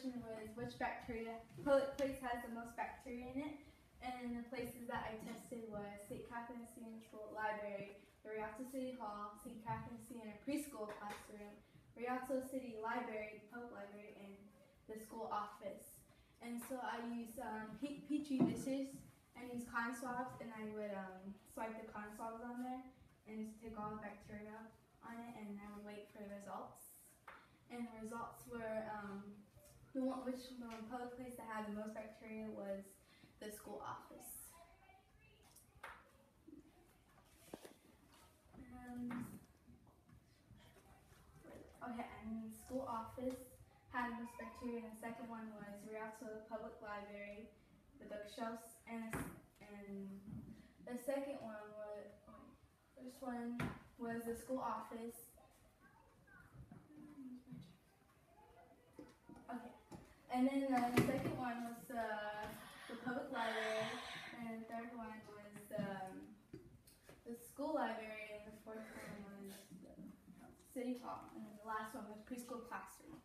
question was which bacteria place has the most bacteria in it, and the places that I tested was St. Catherine Siena School Library, the Rialto City Hall, St. Catherine Siena Preschool Classroom, Rialto City Library, Public Library, and the school office. And so I used um, pe- petri dishes and used cotton swabs, and I would um, swipe the cotton swabs on there and just take all the bacteria on it, and I would wait for the results. And the results were um, the one which the public place that had the most bacteria was the school office. And okay, and the school office had the most bacteria, and the second one was Rialto Public Library, the bookshelves, and and the second one was um, first one was the school office. Okay, and then the second one was uh, the public library, and the third one was um, the school library, and the fourth one was the city hall, and then the last one was preschool classroom.